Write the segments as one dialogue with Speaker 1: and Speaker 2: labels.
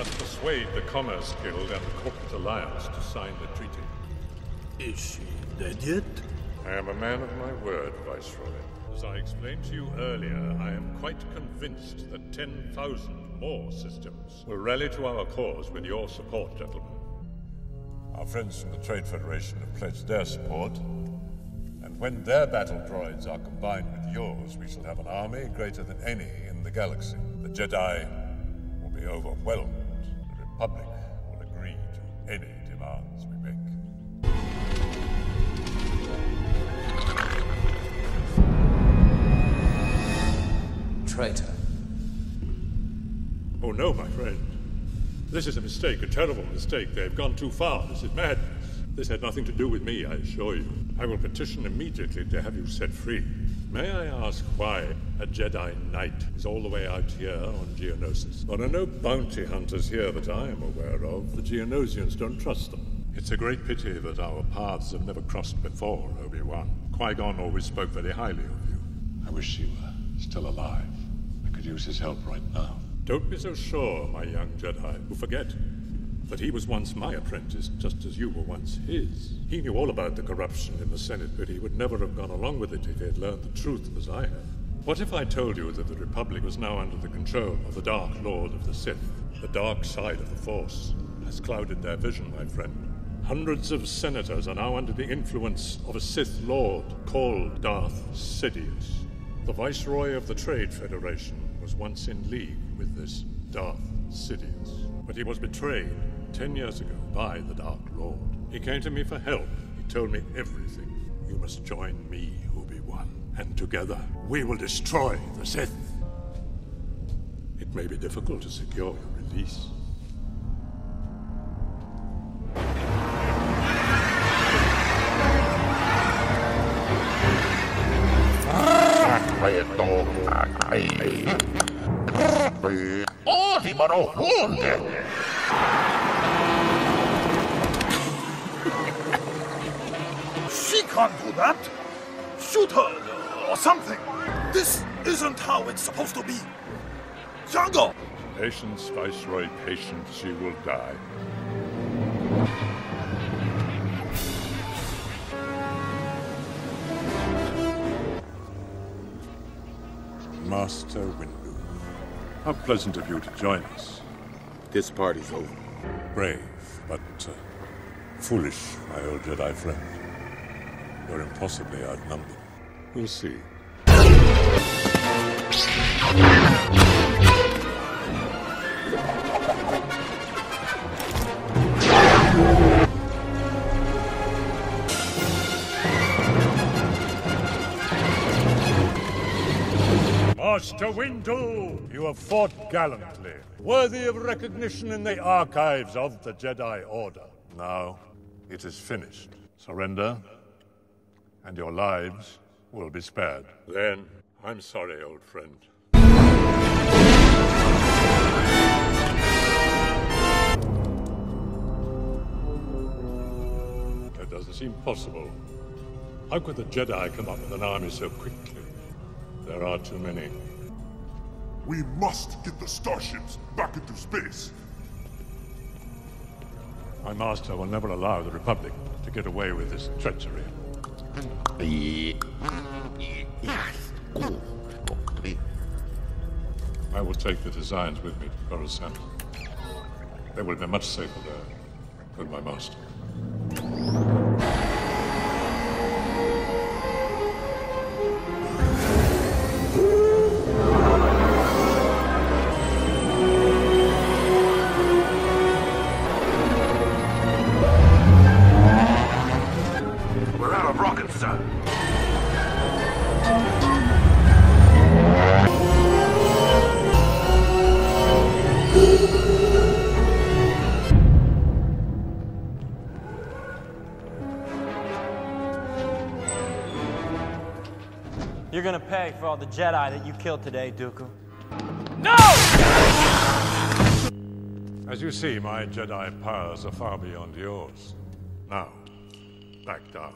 Speaker 1: must persuade the Commerce Guild and the Corporate Alliance to sign the treaty.
Speaker 2: Is she dead yet?
Speaker 1: I am a man of my word, Viceroy. As I explained to you earlier, I am quite convinced that 10,000 more systems will rally to our cause with your support, gentlemen. Our friends from the Trade Federation have pledged their support, and when their battle droids are combined with yours, we shall have an army greater than any in the galaxy. The Jedi will be overwhelmed. The Republic will agree to any demands we make.
Speaker 3: Traitor.
Speaker 1: Oh no, my friend. This is a mistake, a terrible mistake. They have gone too far. This is madness. This had nothing to do with me, I assure you. I will petition immediately to have you set free. May I ask why a Jedi Knight is all the way out here on Geonosis? There are no bounty hunters here that I am aware of. The Geonosians don't trust them. It's a great pity that our paths have never crossed before, Obi-Wan. Qui-Gon always spoke very highly of you. I wish he were still alive. I could use his help right now. Don't be so sure, my young Jedi, who forget that he was once my apprentice, just as you were once his. He knew all about the corruption in the Senate, but he would never have gone along with it if he had learned the truth as I have. What if I told you that the Republic was now under the control of the Dark Lord of the Sith? The dark side of the Force has clouded their vision, my friend. Hundreds of senators are now under the influence of a Sith Lord called Darth Sidious. The Viceroy of the Trade Federation was once in league with this Darth Sidious. But he was betrayed ten years ago by the Dark Lord. He came to me for help. He told me everything. You must join me, Obi-Wan. And together, we will destroy the Sith. It may be difficult to secure your release.
Speaker 4: Osimaro hunde!
Speaker 2: Can't do that! Shoot her or something! This isn't how it's supposed to be! Jungle!
Speaker 1: Patience, Viceroy, patience, she will die. Master Windu, how pleasant of you to join us.
Speaker 5: This party's over.
Speaker 1: Brave, but uh, foolish, my old Jedi friend. You're impossibly outnumbered. We'll see. Master Windu, you have fought gallantly, worthy of recognition in the archives of the Jedi Order. Now, it is finished. Surrender, and your lives will be spared. Then, I'm sorry, old friend. That doesn't seem possible. How could the Jedi come up with an army so quickly? There are too many.
Speaker 6: We must get the starships back into space.
Speaker 1: My master will never allow the Republic to get away with this treachery. I will take the designs with me to Coruscant. They will be much safer there. Good, my master.
Speaker 7: gonna pay for all the Jedi that you killed today, Dooku. No!
Speaker 1: As you see, my Jedi powers are far beyond yours. Now, back down.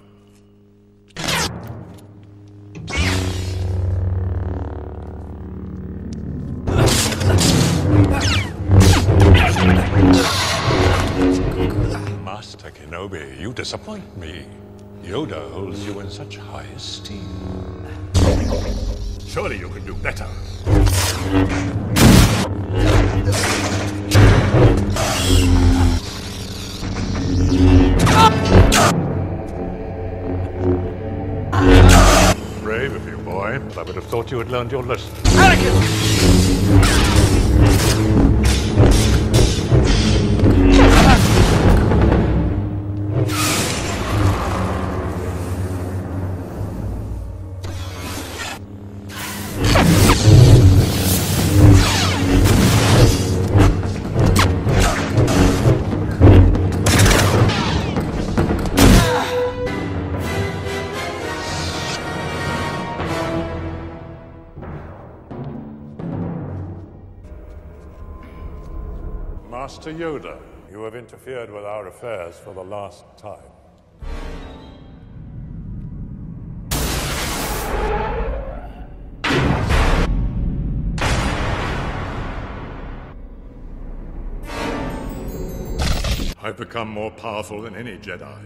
Speaker 1: Master Kenobi, you disappoint me. Yoda holds you in such high esteem. Surely you can do better. Brave of you, boy. I would have thought you had learned your lesson. Master Yoda, you have interfered with our affairs for the last time. I've become more powerful than any Jedi.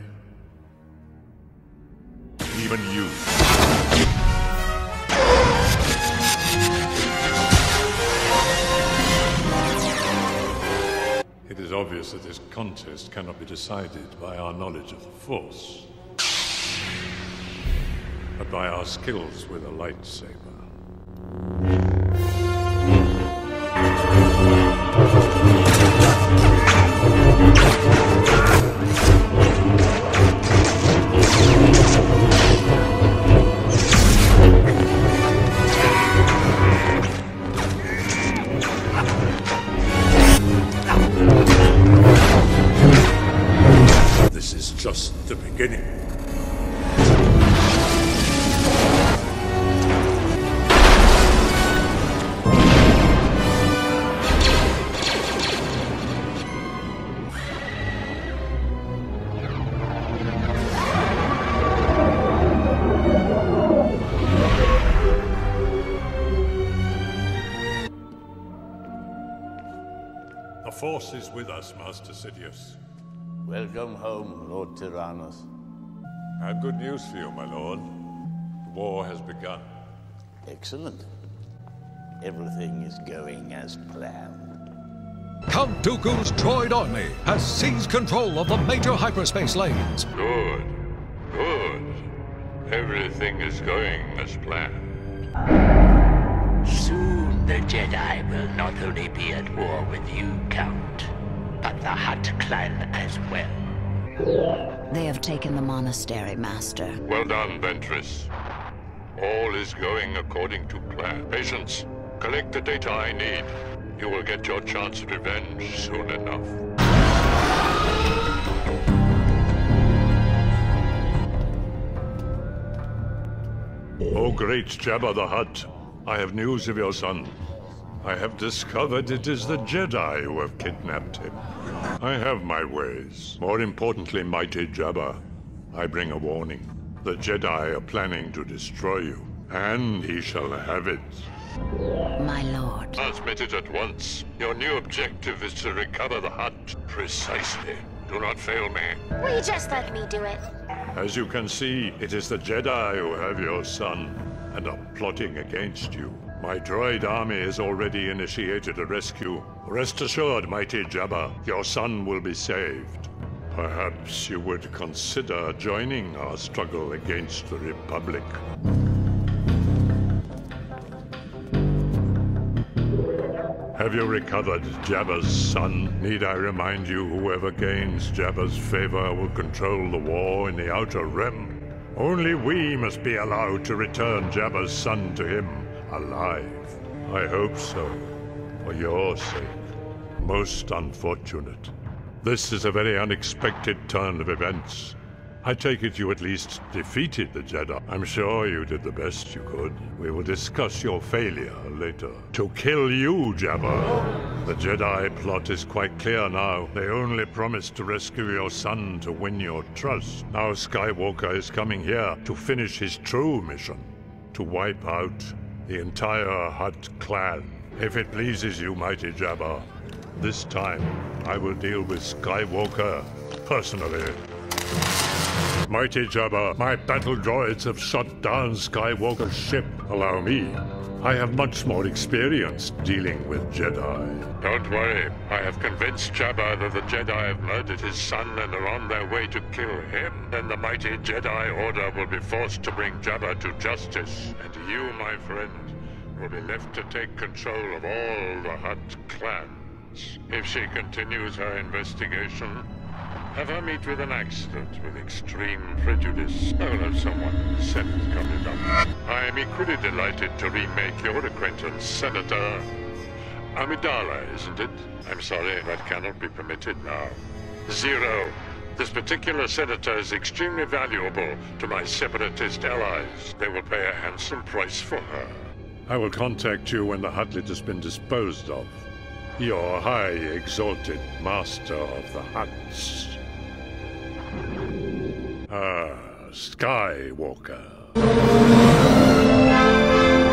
Speaker 1: Even you. It is obvious that this contest cannot be decided by our knowledge of the Force, but by our skills with a lightsaber. Sidious.
Speaker 3: Welcome home, Lord Tyrannus.
Speaker 1: I have good news for you, my lord. The war has begun.
Speaker 3: Excellent. Everything is going as planned.
Speaker 8: Count Dooku's droid army has seized control of the major hyperspace lanes.
Speaker 1: Good. Good. Everything is going as planned.
Speaker 9: Soon the Jedi will not only be at war with you, Count, but the Hutt clan as well.
Speaker 10: They have taken the monastery, Master.
Speaker 1: Well done, Ventress. All is going according to plan. Patience, collect the data I need. You will get your chance at revenge soon enough. O great Jabba the Hutt, I have news of your son. I have discovered it is the Jedi who have kidnapped him. I have my ways. More importantly, mighty Jabba, I bring a warning. The Jedi are planning to destroy you, and he shall have it.
Speaker 10: My lord.
Speaker 1: Transmit it at once. Your new objective is to recover the Hutt. Precisely. Do not fail me.
Speaker 11: Will you just let me do it?
Speaker 1: As you can see, it is the Jedi who have your son and are plotting against you. My droid army has already initiated a rescue. Rest assured, mighty Jabba, your son will be saved. Perhaps you would consider joining our struggle against the Republic. Have you recovered Jabba's son? Need I remind you, whoever gains Jabba's favor will control the war in the Outer Rim. Only we must be allowed to return Jabba's son to him alive. I hope so, for your sake. Most unfortunate. This is a very unexpected turn of events. I take it you at least defeated the Jedi. I'm sure you did the best you could. We will discuss your failure later. To kill you, Jabba. The Jedi plot is quite clear now. They only promised to rescue your son to win your trust. Now Skywalker is coming here to finish his true mission. To wipe out the entire Hutt clan. If it pleases you, mighty Jabba, this time I will deal with Skywalker personally. Mighty Jabba, my battle droids have shot down Skywalker's ship. Allow me. I have much more experience dealing with Jedi. Don't worry. I have convinced Jabba that the Jedi have murdered his son and are on their way to kill him. Then the mighty Jedi Order will be forced to bring Jabba to justice. And you, my friend, will be left to take control of all the Hutt clans. If she continues her investigation, have her meet with an accident with extreme prejudice. I will have someone sent it up. I am equally delighted to remake your acquaintance, Senator Amidala, isn't it? I'm sorry, that cannot be permitted now. Ziro. This particular senator is extremely valuable to my separatist allies. They will pay a handsome price for her. I will contact you when the Huttlet has been disposed of. Your high exalted master of the Hutts. Ah, Skywalker.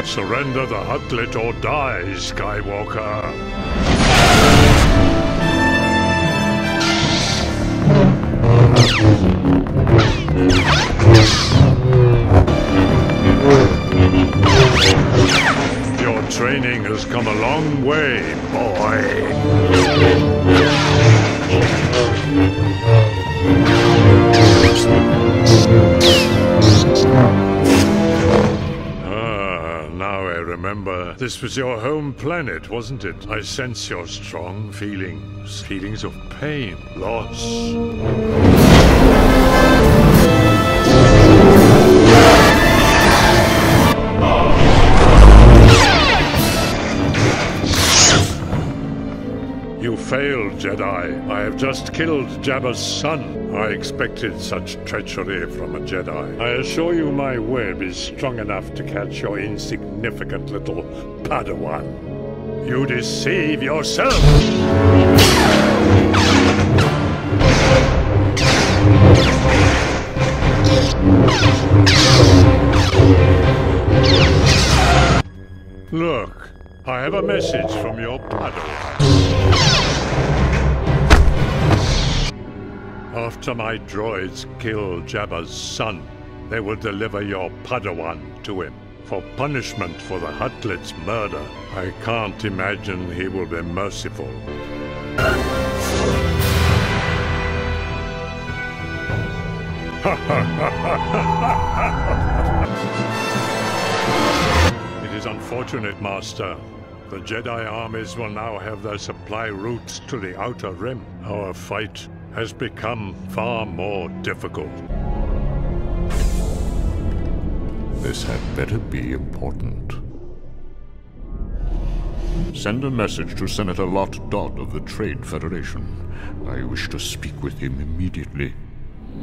Speaker 1: Surrender the Huttlet or die, Skywalker. Your training has come a long way, boy. Ah, now I remember. This was your home planet, wasn't it? I sense your strong feelings. Feelings of pain, loss. Jedi. I have just killed Jabba's son. I expected such treachery from a Jedi. I assure you my web is strong enough to catch your insignificant little Padawan. You deceive yourself! Look, I have a message from your Padawan. After my droids kill Jabba's son, they will deliver your Padawan to him. For punishment for the Huttlet's murder, I can't imagine he will be merciful. it is unfortunate, Master. The Jedi armies will now have their supply routes to the Outer Rim. Our fight has become far more difficult.
Speaker 12: This had better be important. Send a message to Senator Lott Dod of the Trade Federation. I wish to speak with him immediately.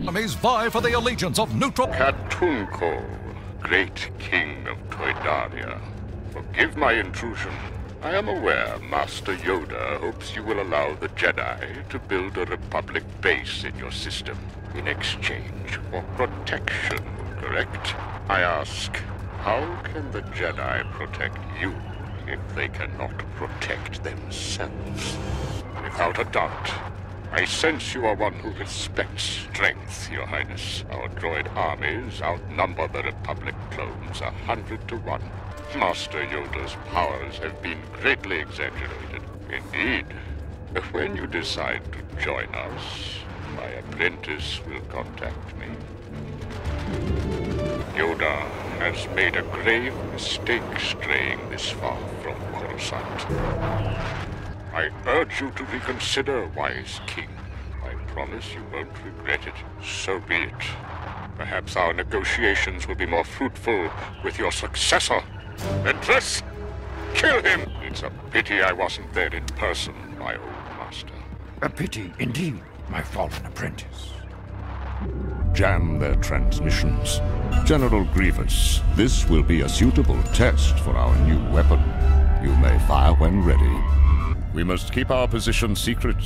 Speaker 8: Armies vie for the allegiance of neutral...
Speaker 13: Katunko, great king of Toydaria. Forgive my intrusion. I am aware Master Yoda hopes you will allow the Jedi to build a Republic base in your system in exchange for protection, correct? I ask, how can the Jedi protect you if they cannot protect themselves? Without a doubt, I sense you are one who respects strength, Your Highness. Our droid armies outnumber the Republic clones a hundred to one. Master Yoda's powers have been greatly exaggerated. Indeed. When you decide to join us, my apprentice will contact me. Yoda has made a grave mistake straying this far from Coruscant. I urge you to reconsider, wise king. I promise you won't regret it. So be it. Perhaps our negotiations will be more fruitful with your successor. Ventress, kill him! It's a pity I wasn't there in person, my old master.
Speaker 14: A pity, indeed, my fallen apprentice.
Speaker 12: Jam their transmissions. General Grievous, this will be a suitable test for our new weapon. You may fire when ready. We must keep our position secret.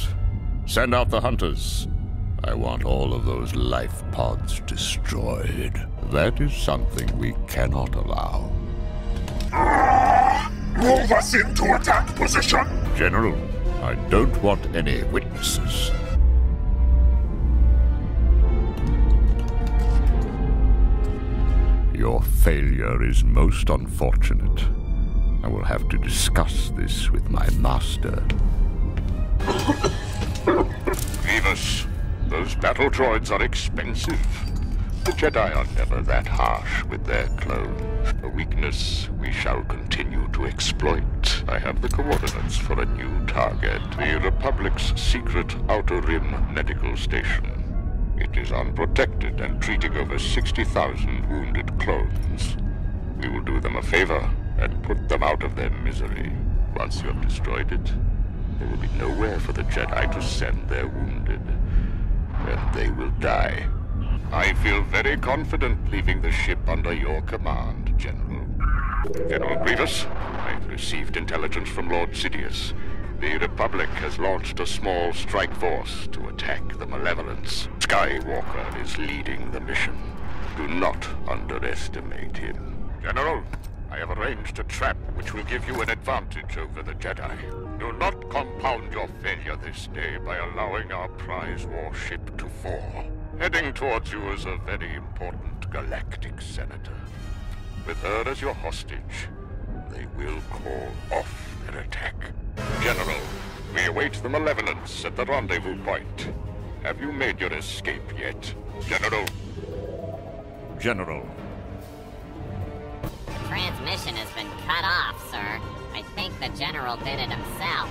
Speaker 12: Send out the hunters. I want all of those life pods destroyed. That is something we cannot allow.
Speaker 6: Move us into attack position!
Speaker 12: General, I don't want any witnesses. Your failure is most unfortunate. I will have to discuss this with my master.
Speaker 13: Grievous, those battle droids are expensive. The Jedi are never that harsh with their clones. A weakness we shall continue to exploit. I have the coordinates for a new target. The Republic's secret Outer Rim medical station. It is unprotected and treating over 60,000 wounded clones. We will do them a favor and put them out of their misery. Once you have destroyed it, there will be nowhere for the Jedi to send their wounded. And they will die. I feel very confident leaving the ship under your command, General. General Grievous, I've received intelligence from Lord Sidious. The Republic has launched a small strike force to attack the Malevolence. Skywalker is leading the mission. Do not underestimate him. General, I have arranged a trap which will give you an advantage over the Jedi. Do not compound your failure this day by allowing our prize warship to fall. Heading towards you is a very important galactic senator. With her as your hostage, they will call off their attack. General, we await the Malevolence at the rendezvous point. Have you made your escape yet? General? General.
Speaker 15: The transmission has been cut off, sir. I think the General did it himself.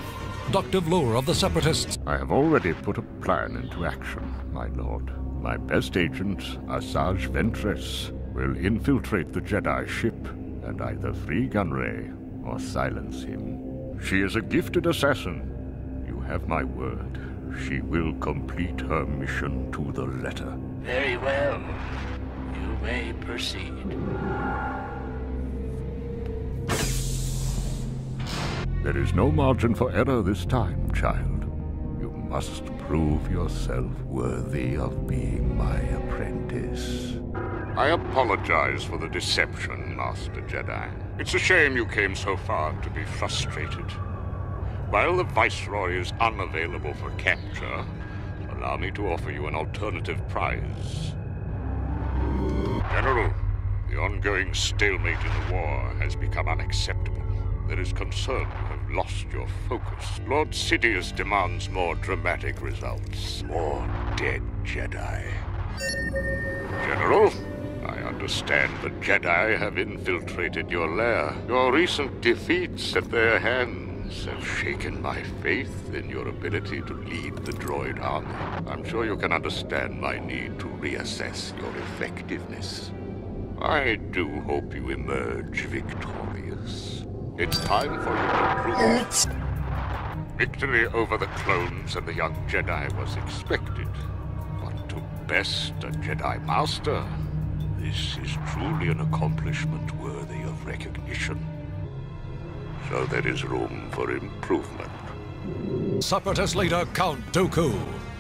Speaker 8: Dr. Vlur of the Separatists.
Speaker 12: I have already put a plan into action, my lord. My best agent, Asajj Ventress, will infiltrate the Jedi ship and either free Gunray or silence him. She is a gifted assassin. You have my word. She will complete her mission to the letter.
Speaker 9: Very well. You may proceed.
Speaker 12: There is no margin for error this time, child. Must prove yourself worthy of being my apprentice.
Speaker 13: I apologize for the deception, Master Jedi. It's a shame you came so far to be frustrated. While the Viceroy is unavailable for capture, allow me to offer you an alternative prize. General, the ongoing stalemate in the war has become unacceptable. There is concern you have lost your focus. Lord Sidious demands more dramatic results. More dead Jedi. General, I understand the Jedi have infiltrated your lair. Your recent defeats at their hands have shaken my faith in your ability to lead the droid army. I'm sure you can understand my need to reassess your effectiveness. I do hope you emerge victorious. It's time for you to prove Victory over the clones and the young Jedi was expected. But to best a Jedi Master, this is truly an accomplishment worthy of recognition. So there is room for improvement.
Speaker 8: Separatist leader Count Dooku.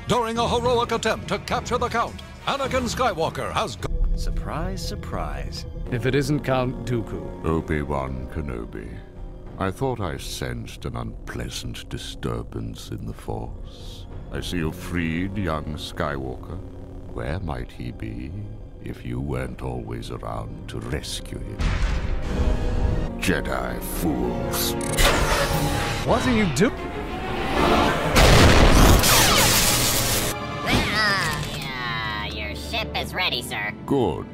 Speaker 8: During a heroic attempt to capture the Count, Anakin Skywalker has gone.
Speaker 16: Surprise, surprise. If it isn't Count Dooku.
Speaker 12: Obi-Wan Kenobi. I thought I sensed an unpleasant disturbance in the Force. I see you freed young Skywalker. Where might he be if you weren't always around to rescue him? Jedi fools.
Speaker 16: What are you doing?
Speaker 15: Uh, your ship is ready, sir.
Speaker 12: Good.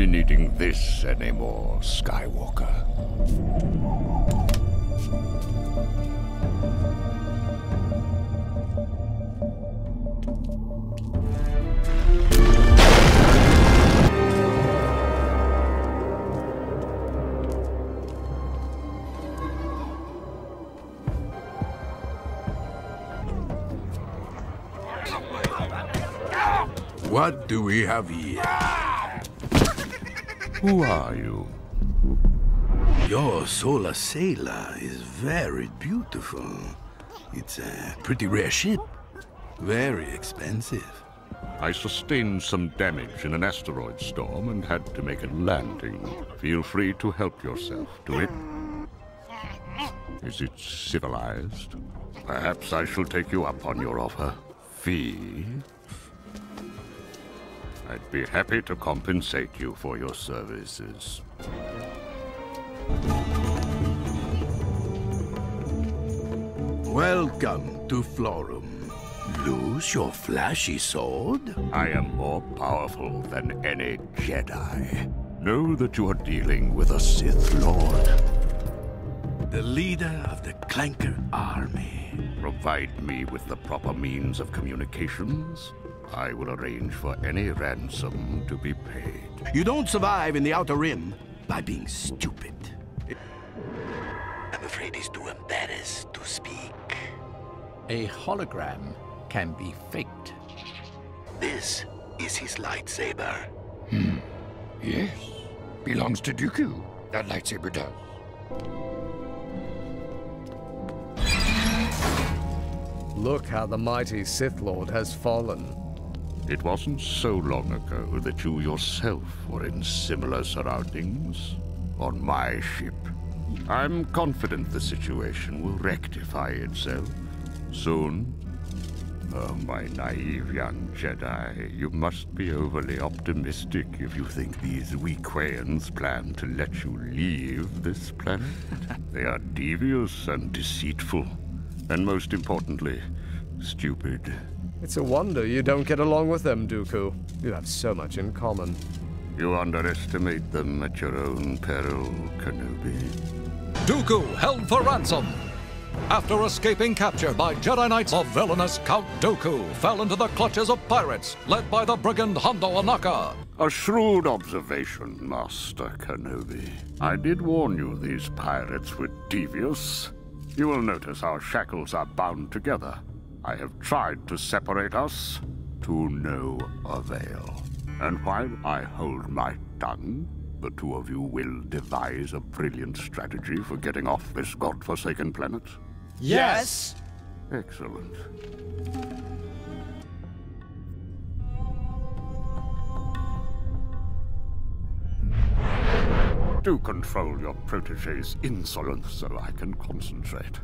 Speaker 12: Be needing this anymore, Skywalker.
Speaker 17: What do we have here?
Speaker 12: Who are you?
Speaker 17: Your solar sailer is very beautiful. It's a pretty rare ship. Very expensive.
Speaker 12: I sustained some damage in an asteroid storm and had to make a landing. Feel free to help yourself to it. Is it civilized? Perhaps I shall take you up on your offer. Fee? I'd be happy to compensate you for your services.
Speaker 17: Welcome to Florrum. Lose your flashy sword?
Speaker 12: I am more powerful than any Jedi. Know that you are dealing with a Sith Lord.
Speaker 17: The leader of the Clanker army.
Speaker 12: Provide me with the proper means of communications. I will arrange for any ransom to be paid.
Speaker 17: You don't survive in the Outer Rim by being stupid.
Speaker 18: I'm afraid he's too embarrassed to speak.
Speaker 19: A hologram can be faked.
Speaker 18: This is his lightsaber.
Speaker 14: Hmm. Yes. Belongs to Dooku. That lightsaber does.
Speaker 16: Look how the mighty Sith Lord has fallen.
Speaker 12: It wasn't so long ago that you yourself were in similar surroundings. On my ship. I'm confident the situation will rectify itself. Soon. Oh, my naive young Jedi, you must be overly optimistic if you think these Weequayans plan to let you leave this planet. they are devious and deceitful, and most importantly, stupid.
Speaker 16: It's a wonder you don't get along with them, Dooku. You have so much in common.
Speaker 12: You underestimate them at your own peril, Kenobi.
Speaker 8: Dooku held for ransom. After escaping capture by Jedi Knights, the villainous Count Dooku fell into the clutches of pirates, led by the brigand Hondo Ohnaka.
Speaker 12: A shrewd observation, Master Kenobi. I did warn you these pirates were devious. You will notice our shackles are bound together. I have tried to separate us to no avail. And while I hold my tongue, the two of you will devise a brilliant strategy for getting off this godforsaken planet?
Speaker 7: Yes!
Speaker 12: Excellent. Do control your protege's insolence so I can concentrate.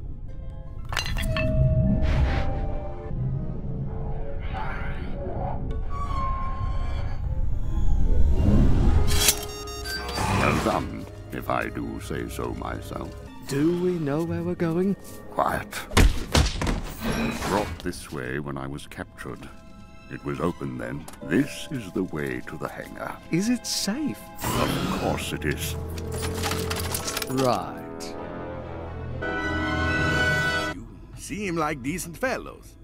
Speaker 12: Well done, if I do say so myself.
Speaker 16: Do we know where we're going?
Speaker 12: Quiet. I was brought this way when I was captured. It was open then. This is the way to the hangar.
Speaker 16: Is it safe?
Speaker 12: Of course it is.
Speaker 16: Right.
Speaker 17: You seem like decent fellows.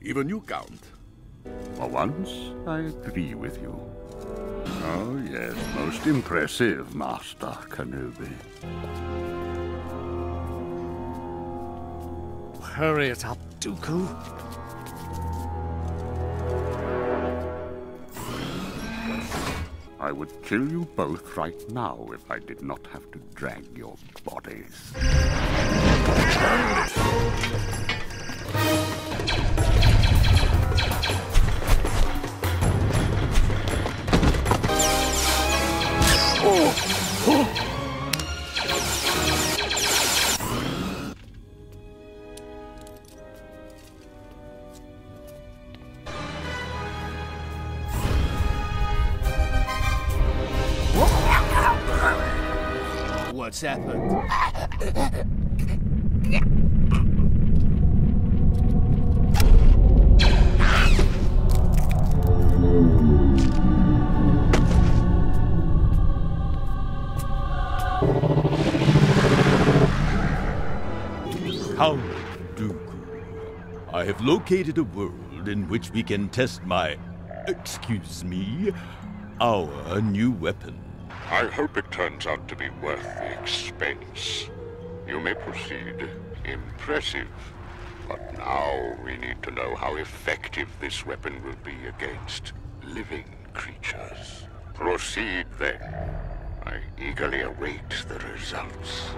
Speaker 17: Even you, Count.
Speaker 12: For once, I agree with you. Oh, yes, most impressive, Master Kenobi.
Speaker 16: Hurry it up, Dooku.
Speaker 12: I would kill you both right now if I did not have to drag your bodies.
Speaker 17: What's happened?
Speaker 20: I have located a world in which we can test my, excuse me, our new weapon.
Speaker 13: I hope it turns out to be worth the expense. You may proceed. Impressive. But now we need to know how effective this weapon will be against living creatures. Proceed then. I eagerly await the results.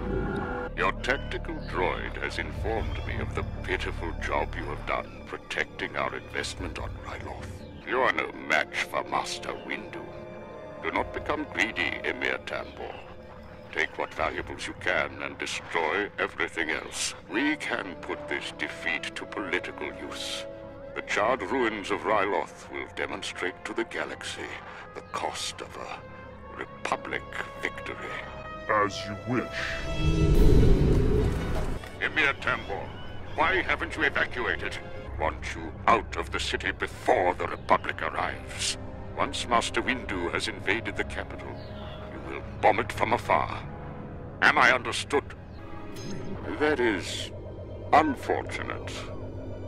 Speaker 13: Your tactical droid has informed me of the pitiful job you have done protecting our investment on Ryloth. You are no match for Master Windu. Do not become greedy, Emir Tambor. Take what valuables you can and destroy everything else. We can put this defeat to political use. The charred ruins of Ryloth will demonstrate to the galaxy the cost of a Republic victory.
Speaker 6: As you wish.
Speaker 13: Emir Tambor, why haven't you evacuated? Want you out of the city before the Republic arrives. Once Master Windu has invaded the capital, you will bomb it from afar. Am I understood? That is unfortunate.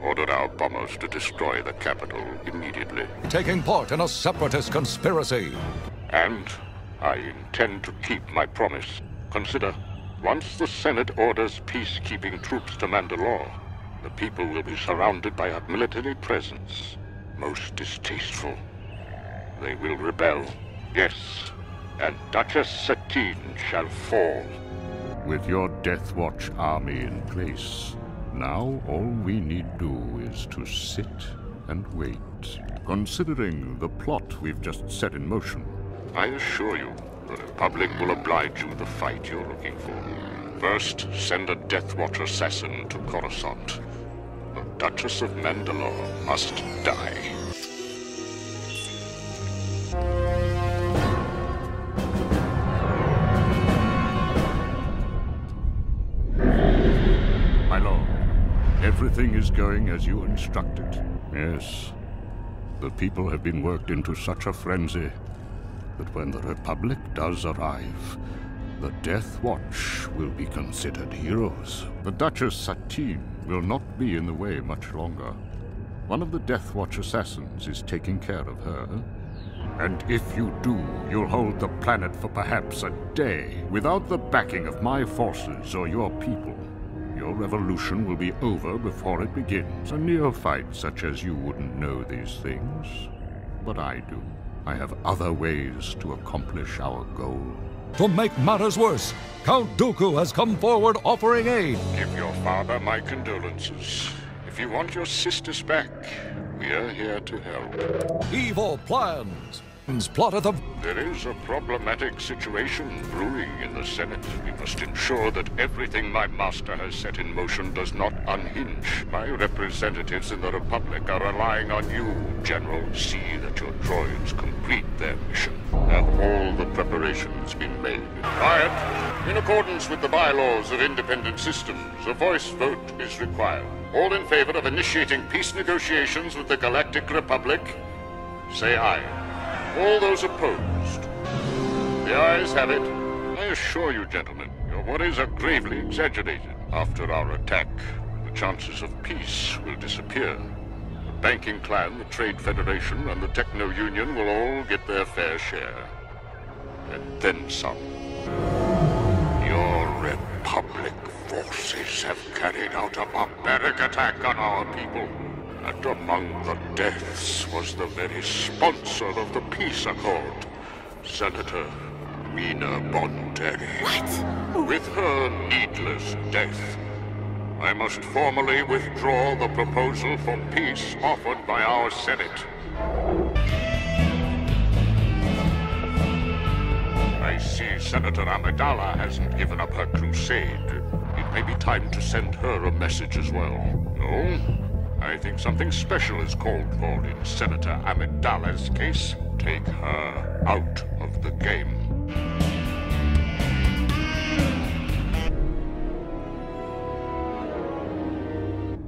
Speaker 13: Order our bombers to destroy the capital immediately.
Speaker 8: Taking part in a separatist conspiracy.
Speaker 13: And I intend to keep my promise. Consider, once the Senate orders peacekeeping troops to Mandalore, the people will be surrounded by a military presence. Most distasteful. They will rebel, yes, and Duchess Satine shall fall.
Speaker 12: With your Death Watch army in place, now all we need do is to sit and wait. Considering the plot we've just set in motion.
Speaker 13: I assure you, the Republic will oblige you the fight you're looking for. First, send a Death Watch assassin to Coruscant. The Duchess of Mandalore must die.
Speaker 12: My lord, everything is going as you instructed. Yes, the people have been worked into such a frenzy that when the Republic does arrive, the Death Watch will be considered heroes. The Duchess Satine will not be in the way much longer. One of the Death Watch assassins is taking care of her. And if you do, you'll hold the planet for perhaps a day. Without the backing of my forces or your people, your revolution will be over before it begins. A neophyte such as you wouldn't know these things. But I do. I have other ways to accomplish our goal.
Speaker 8: To make matters worse, Count Dooku has come forward offering aid.
Speaker 13: Give your father my condolences. If you want your sisters back, we are here to help.
Speaker 8: Evil plans plotteth of...
Speaker 13: There is a problematic situation brewing in the Senate. We must ensure that everything my master has set in motion does not unhinge. My representatives in the Republic are relying on you, General. See that your droids complete their mission. Have all the preparations been made? Quiet. In accordance with the bylaws of independent systems, a voice vote is required. All in favor of initiating peace negotiations with the Galactic Republic, say aye. All those opposed? The ayes have it. I assure you, gentlemen, your worries are gravely exaggerated. After our attack, the chances of peace will disappear. The banking clan, the Trade Federation, and the Techno Union will all get their fair share. And then some. Your Republic forces have carried out a barbaric attack on our people. And among the deaths was the very sponsor of the peace accord, Senator Mina Bonteri. What? With her needless death, I must formally withdraw the proposal for peace offered by our Senate. I see Senator Amidala hasn't given up her crusade. It may be time to send her a message as well. No? I think something special is called for in Senator Amidala's case. Take her out of the game.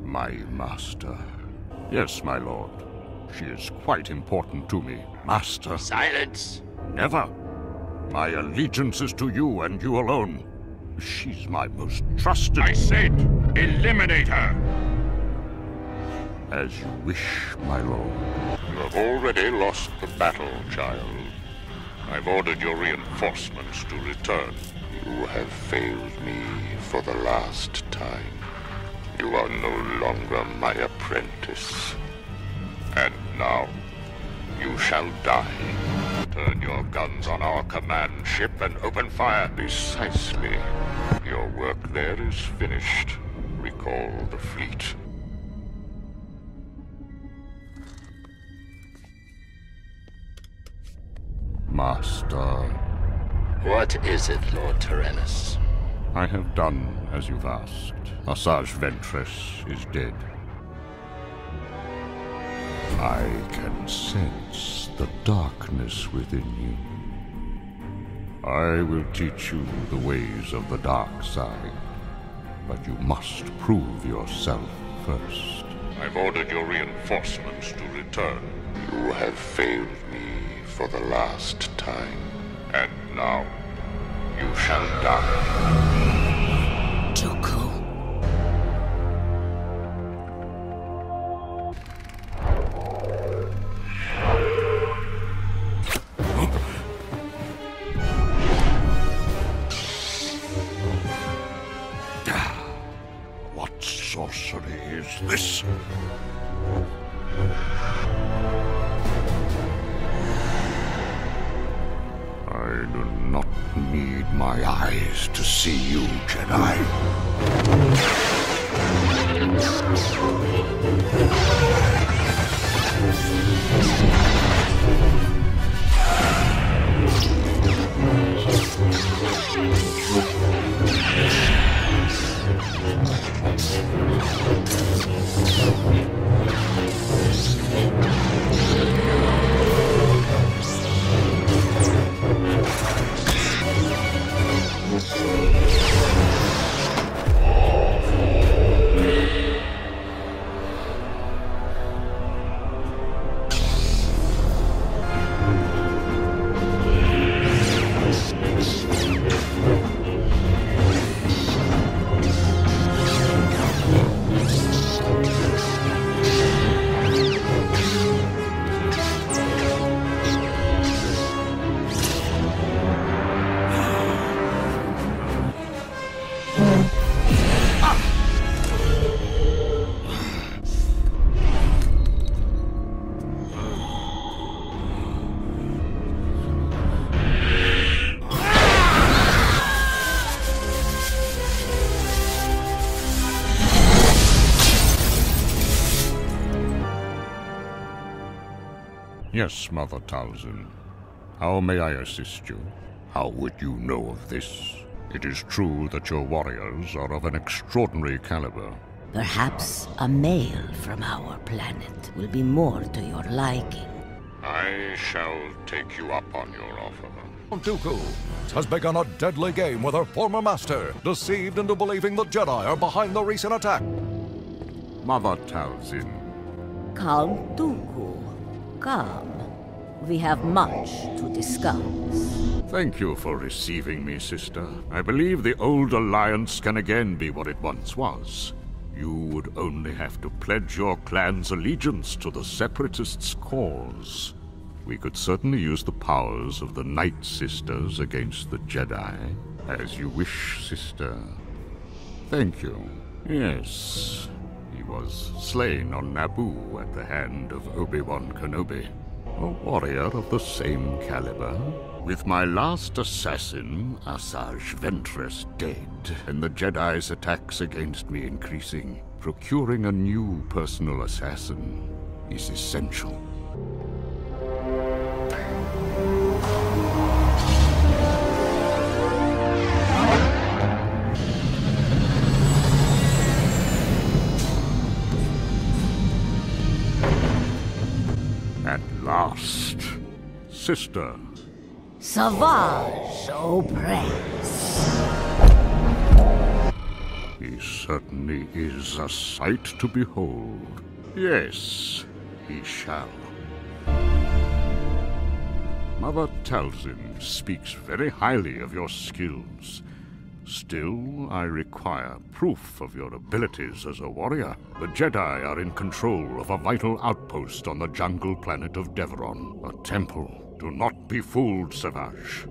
Speaker 12: My master. Yes, my lord. She is quite important to me. Master.
Speaker 18: Silence!
Speaker 12: Never. My allegiance is to you and you alone. She's my most trusted.
Speaker 13: I said, eliminate her!
Speaker 12: As you wish, my lord.
Speaker 13: You have already lost the battle, child. I've ordered your reinforcements to return. You have failed me for the last time. You are no longer my apprentice. And now, you shall die. Turn your guns on our command ship and open fire. Precisely. Your work there is finished. Recall the fleet.
Speaker 12: Master.
Speaker 9: What is it, Lord Tyrannus?
Speaker 12: I have done as you've asked. Asajj Ventress is dead. I can sense the darkness within you. I will teach you the ways of the dark side, but you must prove yourself first.
Speaker 13: I've ordered your reinforcements to return. You have failed me for the last time. And now, you shall die.
Speaker 10: Dooku.
Speaker 12: Ah, what sorcery is this? Need my eyes to see you, Jedi. Yes, Mother Talzin. How may I assist you? How would you know of this? It is true that your warriors are of an extraordinary caliber.
Speaker 10: Perhaps a male from our planet will be more to your liking.
Speaker 13: I shall take you up on your offer.
Speaker 8: Count Dooku has begun a deadly game with her former master, deceived into believing the Jedi are behind the recent attack.
Speaker 12: Mother Talzin.
Speaker 10: Count Dooku, come. We have much to discuss.
Speaker 12: Thank you for receiving me, sister. I believe the old alliance can again be what it once was. You would only have to pledge your clan's allegiance to the Separatists' cause. We could certainly use the powers of the Night Sisters against the Jedi. As you wish, sister. Thank you. Yes, was slain on Naboo at the hand of Obi-Wan Kenobi. A warrior of the same caliber. With my last assassin, Asajj Ventress, dead, and the Jedi's attacks against me increasing, procuring a new personal assassin is essential. Last, sister.
Speaker 10: Savage Opress.
Speaker 12: He certainly is a sight to behold. Yes, he shall. Mother Talzin speaks very highly of your skills. Still, I require proof of your abilities as a warrior. The Jedi are in control of a vital outpost on the jungle planet of Devaron, a temple. Do not be fooled, Savage.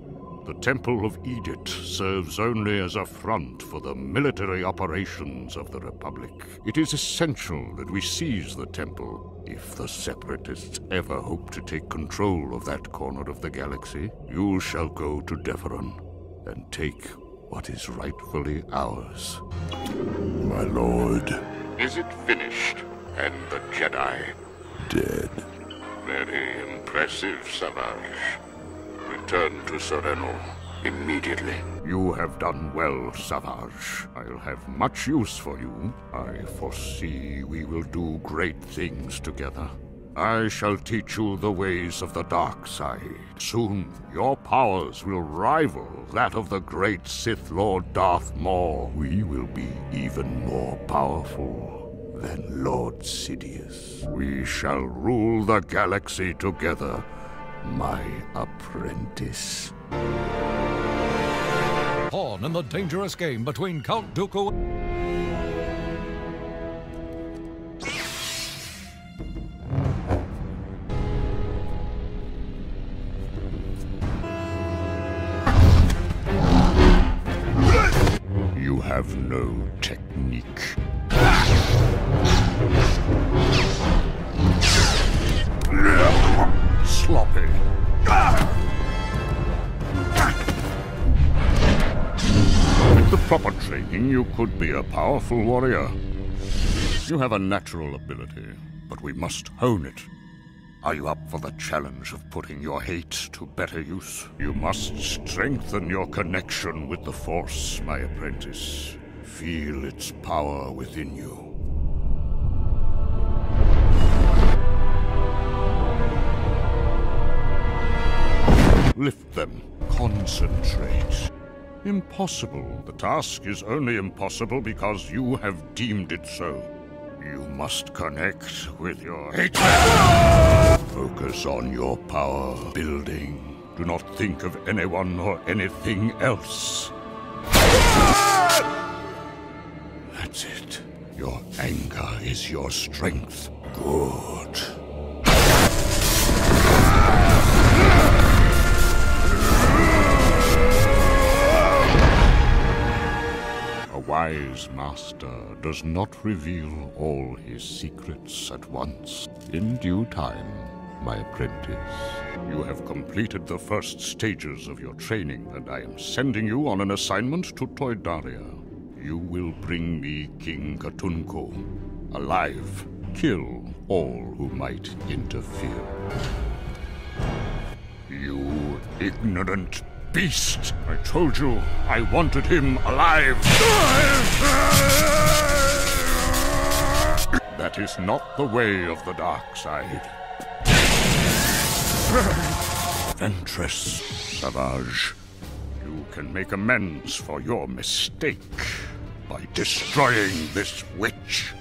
Speaker 12: The Temple of Eedit serves only as a front for the military operations of the Republic. It is essential that we seize the temple if the Separatists ever hope to take control of that corner of the galaxy. You shall go to Devaron and take what is rightfully ours.
Speaker 6: My lord.
Speaker 13: Is it finished? And the Jedi?
Speaker 6: Dead.
Speaker 13: Very impressive, Savage. Return to Serenno immediately.
Speaker 12: You have done well, Savage. I'll have much use for you. I foresee we will do great things together. I shall teach you the ways of the dark side. Soon, your powers will rival that of the great Sith Lord Darth Maul. We will be even more powerful than Lord Sidious. We shall rule the galaxy together, my apprentice.
Speaker 8: Pawn in the dangerous game between Count Dooku.
Speaker 12: Could be a powerful warrior. You have a natural ability, but we must hone it. Are you up for the challenge of putting your hate to better use? You must strengthen your connection with the Force, my apprentice. Feel its power within you. Lift them. Concentrate. Impossible. The task is only impossible because you have deemed it so. You must connect with your hatred. Focus on your power building. Do not think of anyone or anything else. That's it. Your anger is your strength. Good. Wise master does not reveal all his secrets at once. In due time, my apprentice, you have completed the first stages of your training, and I am sending you on an assignment to Toydaria. You will bring me King Katunko, alive. Kill all who might interfere. You ignorant beast! I told you I wanted him alive! That is not the way of the dark side. Ventress, Savage, you can make amends for your mistake by destroying this witch.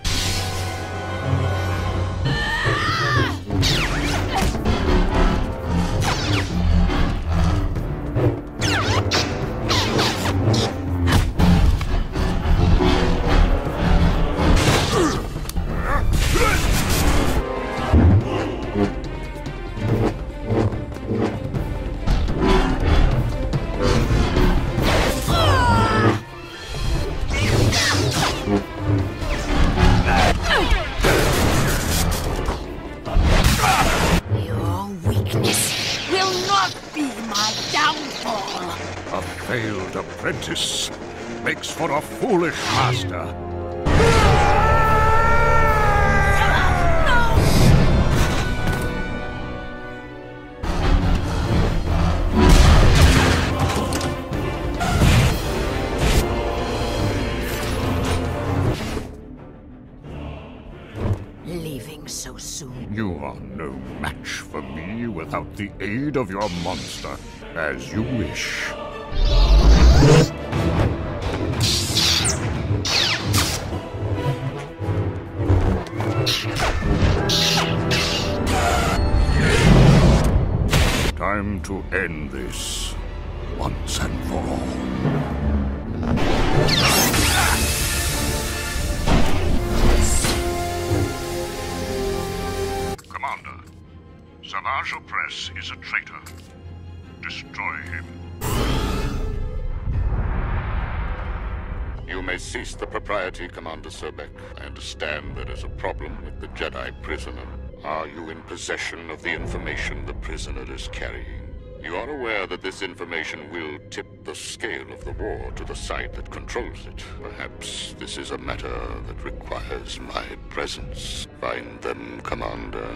Speaker 12: Commander
Speaker 13: Sobeck. I understand there is a problem with the Jedi prisoner. Are you in possession of the information the prisoner is carrying? You are aware that this information will tip the scale of the war to the side that controls it. Perhaps this is a matter that requires my presence. Find them, Commander.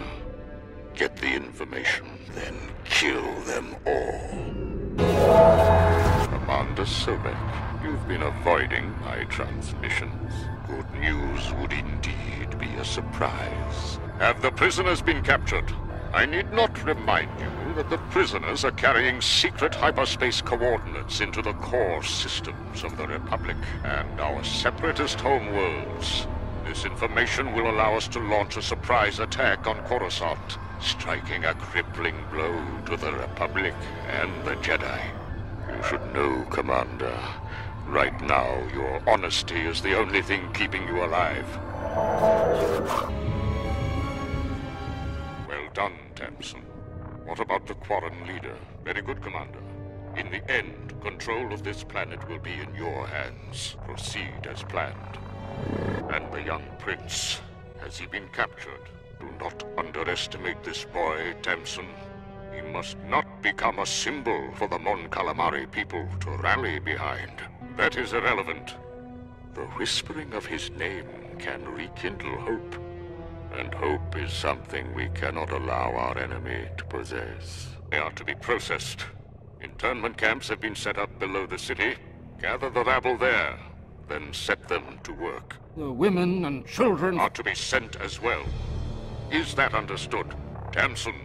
Speaker 13: Get the information, then kill them all. Commander Sobeck, you've been avoiding my transmissions. Good news would indeed be a surprise. Have the prisoners been captured? I need not remind you that the prisoners are carrying secret hyperspace coordinates into the core systems of the Republic and our separatist homeworlds. This information will allow us to launch a surprise attack on Coruscant, striking a crippling blow to the Republic and the Jedi. You should know, Commander. Right now, your honesty is the only thing keeping you alive. Well done, Tamson. What about the Quarren leader? Very good, Commander. In the end, control of this planet will be in your hands. Proceed as planned. And the young prince, has he been captured? Do not underestimate this boy, Tamson. He must not become a symbol for the Mon Calamari people to rally behind. That is irrelevant. The whispering of his name can rekindle hope. And hope is something we cannot allow our enemy to possess. They are to be processed. Internment camps have been set up below the city. Gather the rabble there, then set them to work.
Speaker 14: The women and children
Speaker 13: are to be sent as well. Is that understood? Tamson,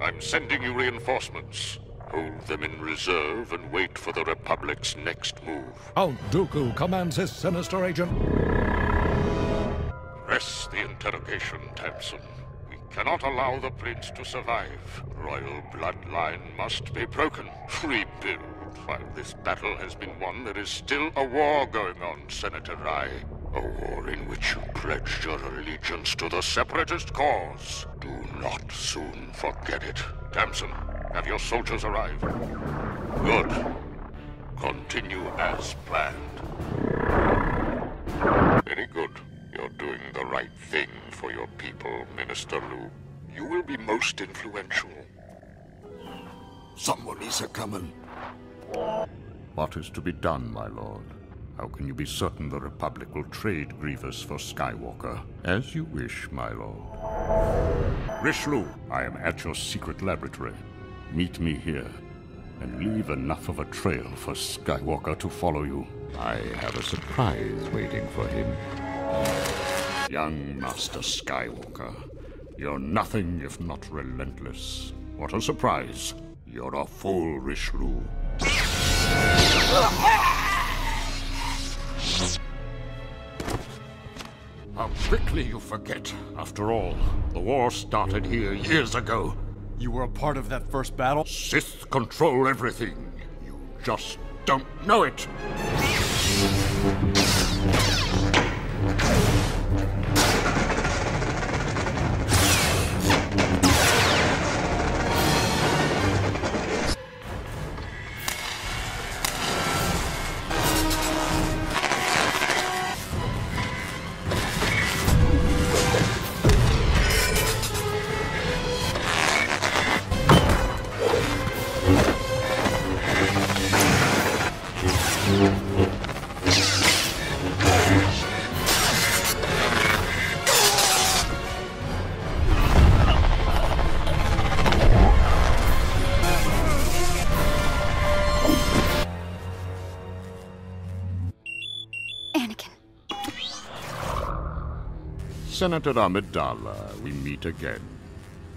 Speaker 13: I'm sending you reinforcements. Hold them in reserve and wait for the Republic's next move.
Speaker 8: Count Dooku commands his sinister agent.
Speaker 13: Press the interrogation, Tamson. We cannot allow the prince to survive. Royal bloodline must be broken. Rebuild. While this battle has been won, there is still a war going on, Senator Rai. A war in which you pledged your allegiance to the Separatist cause. Do not soon forget it. Tamson, have your soldiers arrived? Good. Continue as planned. Very good. You're doing the right thing for your people, Minister Loo. You will be most influential.
Speaker 17: Someone is a coming.
Speaker 12: What is to be done, my lord? How can you be certain the Republic will trade Grievous for Skywalker? As you wish, my lord. Rish Loo, I am at your secret laboratory. Meet me here, and leave enough of a trail for Skywalker to follow you. I have a surprise waiting for him. Young Master Skywalker, you're nothing if not relentless. What a surprise. You're a full Rish Loo. How quickly you forget. After all, the war started here years ago.
Speaker 21: You were a part of that first battle?
Speaker 12: Sith control everything. You just don't know it. Senator Amidala, we meet again.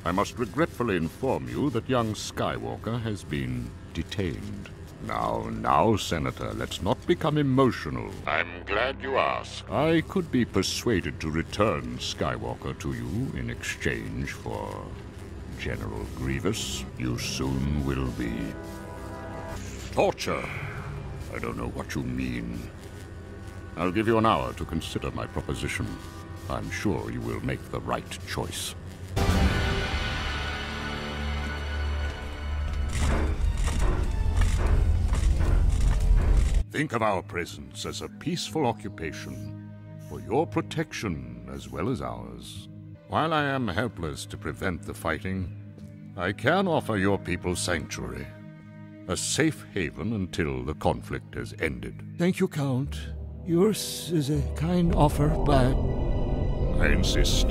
Speaker 12: I must regretfully inform you that young Skywalker has been detained. Now, now, Senator, let's not become emotional.
Speaker 13: I'm glad you asked.
Speaker 12: I could be persuaded to return Skywalker to you in exchange for General Grievous. You soon will be. Torture? I don't know what you mean. I'll give you an hour to consider my proposition. I'm sure you will make the right choice. Think of our presence as a peaceful occupation, for your protection as well as ours. While I am helpless to prevent the fighting, I can offer your people sanctuary. A safe haven until the conflict has ended.
Speaker 22: Thank you, Count. Yours is a kind offer, but...
Speaker 12: I insist.